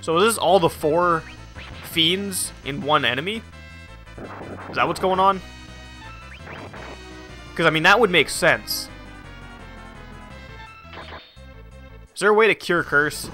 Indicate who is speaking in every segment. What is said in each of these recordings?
Speaker 1: So is this all the four fiends in one enemy? Is that what's going on? Because, I mean, that would make sense. Is there a way to cure Curse?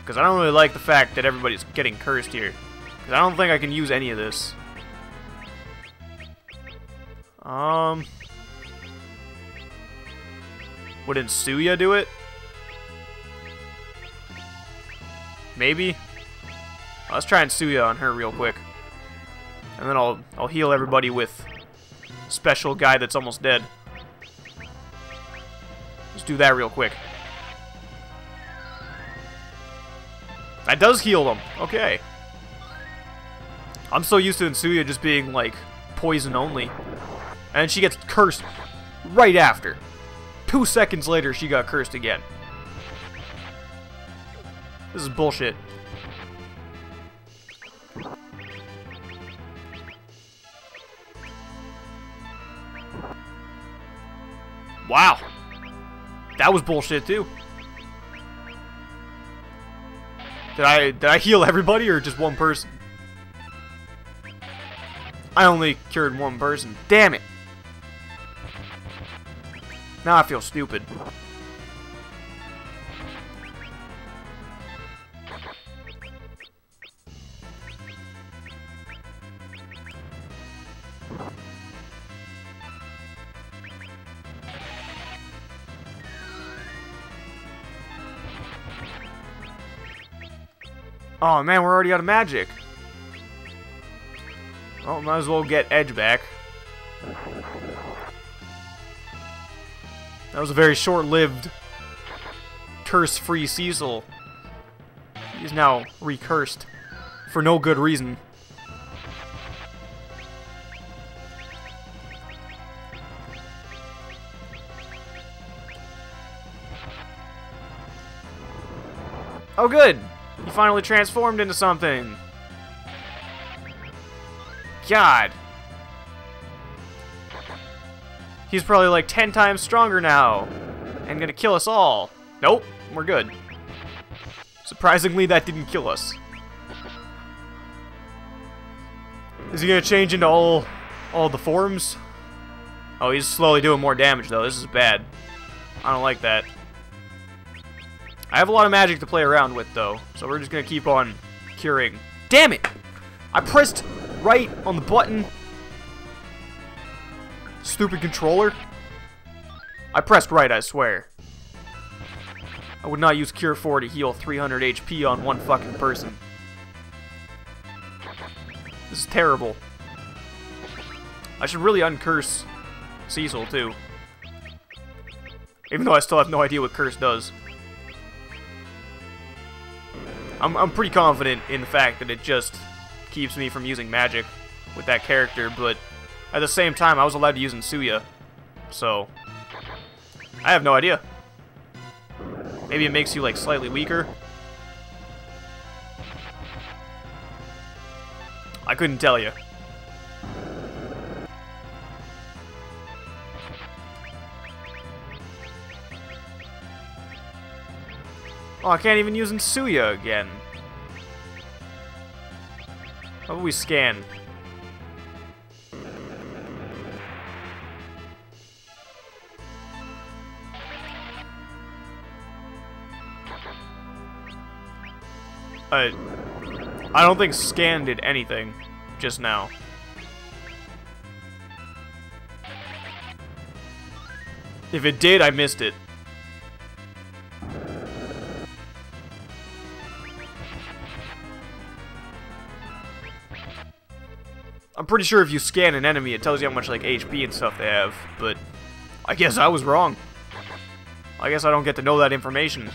Speaker 1: Because I don't really like the fact that everybody's getting cursed here. Because I don't think I can use any of this. Um... Would Esuna do it? Maybe? Let's try and Esuna on her real quick. And then I'll I'll heal everybody with special guy that's almost dead. Let's do that real quick. That does heal them. Okay. I'm so used to Esuna just being, like, poison only. And she gets cursed right after. Two seconds later, she got cursed again. This is bullshit. Wow. That was bullshit too. Did I did I heal everybody or just one person? I only cured one person. Damn it. Now I feel stupid. Oh man, we're already out of magic. Well, might as well get Edge back. Was a very short-lived curse-free Cecil. He's now recursed for no good reason. Oh good! He finally transformed into something! God! He's probably like 10 times stronger now. And gonna kill us all. Nope, we're good. Surprisingly, that didn't kill us. Is he gonna change into all, all the forms? Oh, he's slowly doing more damage, though. This is bad. I don't like that. I have a lot of magic to play around with, though, so we're just gonna keep on curing. Damn it! I pressed right on the button Stupid controller. I pressed right, I swear. I would not use Cure 4 to heal 300 HP on one fucking person. This is terrible. I should really uncurse Cecil, too. Even though I still have no idea what Curse does. I'm, I'm pretty confident in the fact that it just keeps me from using magic with that character, but at the same time, I was allowed to use Esuna. So, I have no idea. Maybe it makes you, like, slightly weaker. I couldn't tell you. Oh, I can't even use Esuna again. How about we scan? I, I don't think scan did anything just now. If it did, I missed it. I'm pretty sure if you scan an enemy, it tells you how much like HP and stuff they have, but I guess I was wrong. I guess I don't get to know that information.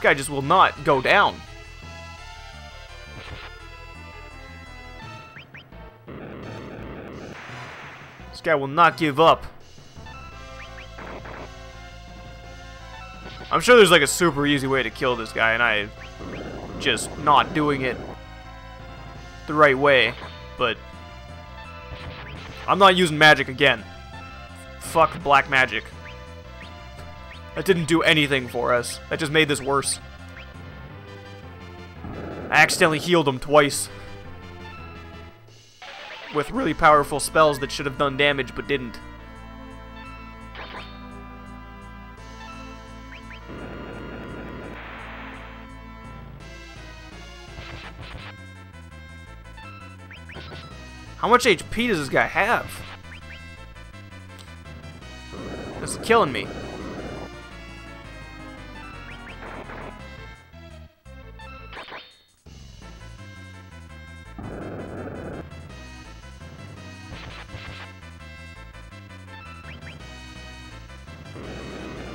Speaker 1: This guy just will not go down. This guy will not give up. I'm sure there's like a super easy way to kill this guy, and I just not doing it the right way, but I'm not using magic again. Fuck black magic. That didn't do anything for us. That just made this worse. I accidentally healed him twice. With really powerful spells that should have done damage but didn't. How much HP does this guy have? This is killing me.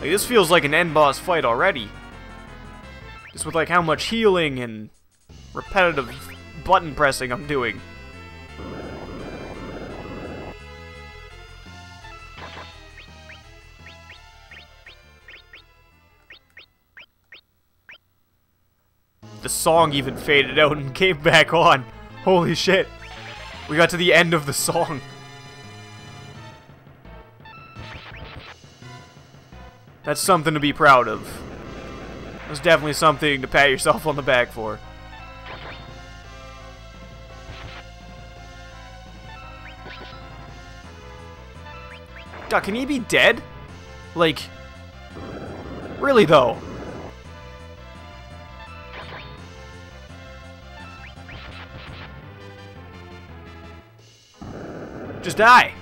Speaker 1: Like, this feels like an end boss fight already. Just with like how much healing and repetitive button pressing I'm doing. The song even faded out and came back on. Holy shit. We got to the end of the song. That's something to be proud of. That's definitely something to pat yourself on the back for. God, can he be dead? Like, really though? Just die.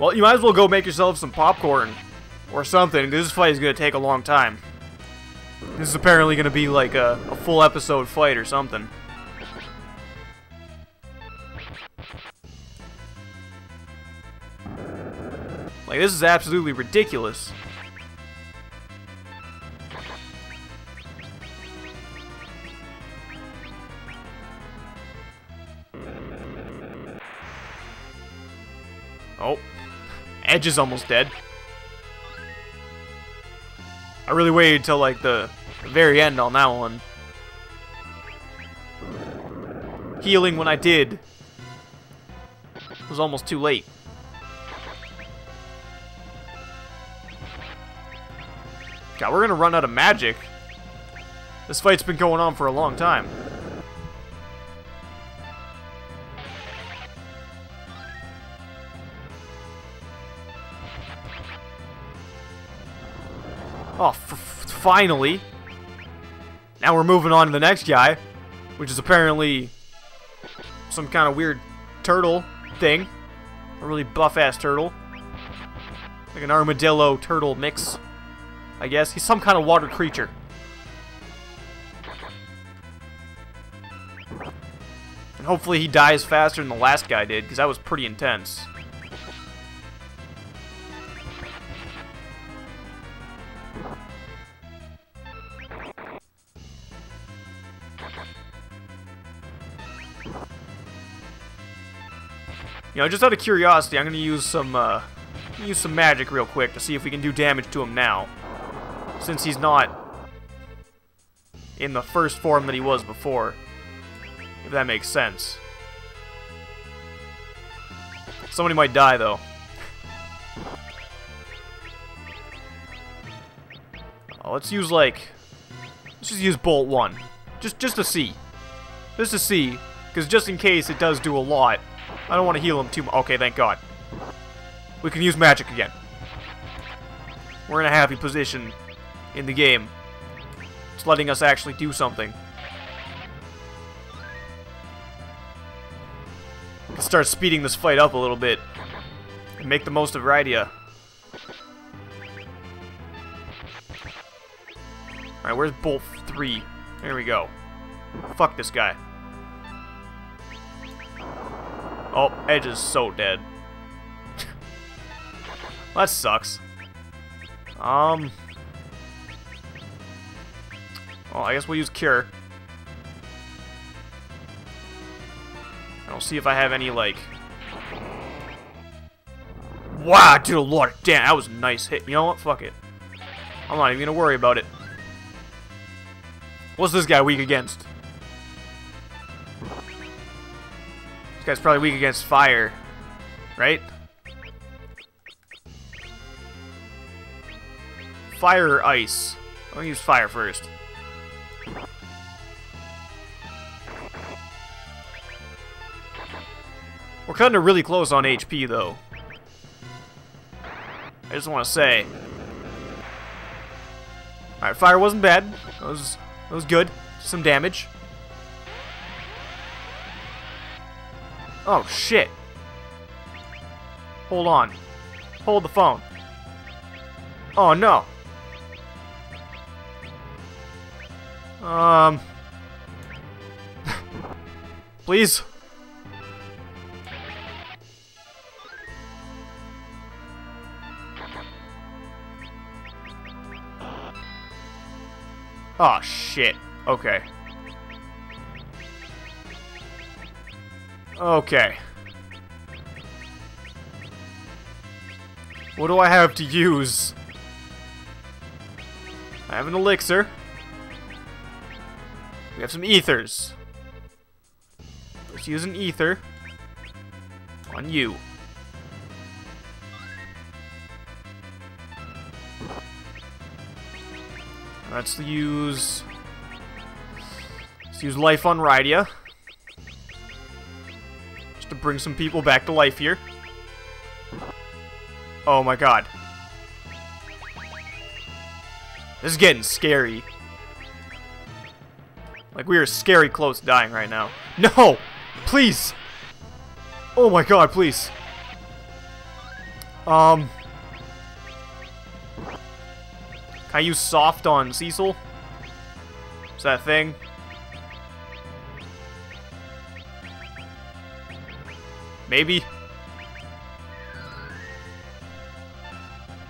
Speaker 1: Well, you might as well go make yourself some popcorn or something. because This fight is going to take a long time. This is apparently going to be like a, a full episode fight or something. Like, this is absolutely ridiculous. Oh. Edge is almost dead. I really waited till, like, the, very end on that one. Healing when I did was almost too late. God, we're gonna run out of magic. This fight's been going on for a long time. Finally. Now we're moving on to the next guy, which is apparently some kind of weird turtle thing. A really buff-ass turtle. Like an armadillo turtle mix. I guess. He's some kind of water creature. And hopefully he dies faster than the last guy did, because that was pretty intense. Know, just out of curiosity, I'm gonna use some, uh, use some magic real quick to see if we can do damage to him now. Since he's not in the first form that he was before. If that makes sense. Somebody might die, though. Oh, let's use, like... Let's just use Bolt 1. Just, just to see. Just to see. Because just in case it does do a lot, I don't want to heal him too much. Okay, thank God. We can use magic again. We're in a happy position in the game. It's letting us actually do something. Can start speeding this fight up a little bit. And make the most of Rydia. Alright, where's Bolt 3? There we go. Fuck this guy. Oh, Edge is so dead. that sucks. Um... Well, I guess we'll use Cure. I'll see if I have any, like... Wow, did a lot of damn. That was a nice hit. You know what? Fuck it. I'm not even gonna worry about it. What's this guy weak against? This guy's probably weak against fire. Right? Fire or ice? I'll use fire first. We're kind of really close on HP, though. I just want to say. Alright, fire wasn't bad. That was, that was good. Some damage. Oh, shit. Hold on. Hold the phone. Oh, no. Um... Please? Oh, shit. Okay. Okay. What do I have to use? I have an elixir. We have some ethers. Let's use an ether on you. Let's use... Let's use life on Rydia. Bring some people back to life here. Oh my god. This is getting scary. Like, we are scary close to dying right now. No! Please! Oh my god, please. Um... Can I use soft on Cecil? Is that a thing? Maybe?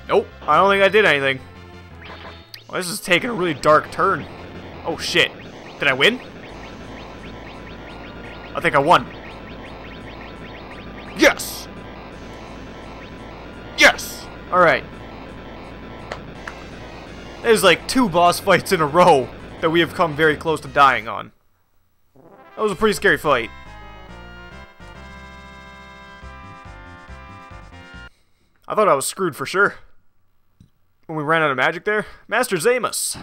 Speaker 1: Nope, I don't think I did anything. Well, this is taking a really dark turn. Oh shit. Did I win? I think I won. Yes! Yes! Alright. There's like two boss fights in a row that we have come very close to dying on. That was a pretty scary fight. I thought I was screwed for sure. When we ran out of magic there. Master Zemus.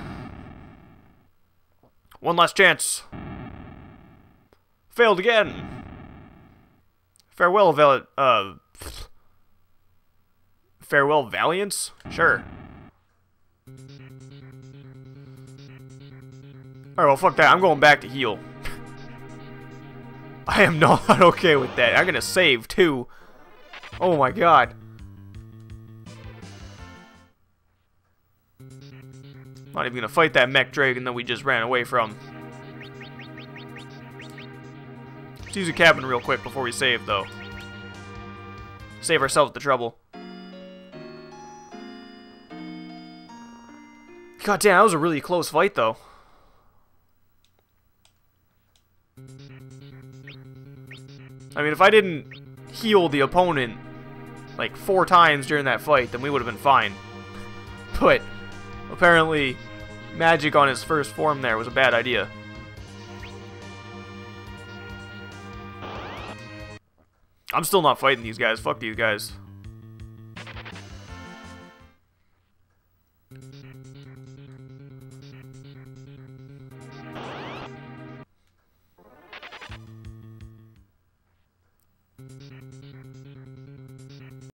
Speaker 1: One last chance. Failed again. Farewell, Val uh... Farewell, Valiance? Sure. Alright, well, fuck that. I'm going back to heal. I am not okay with that. I'm gonna save, too. Oh my god. Not even gonna fight that mech dragon that we just ran away from. Let's use a cabin real quick before we save, though. Save ourselves the trouble. God damn, that was a really close fight, though. I mean, if I didn't heal the opponent like four times during that fight, then we would have been fine. But apparently, magic on his first form there was a bad idea. I'm still not fighting these guys. Fuck these guys.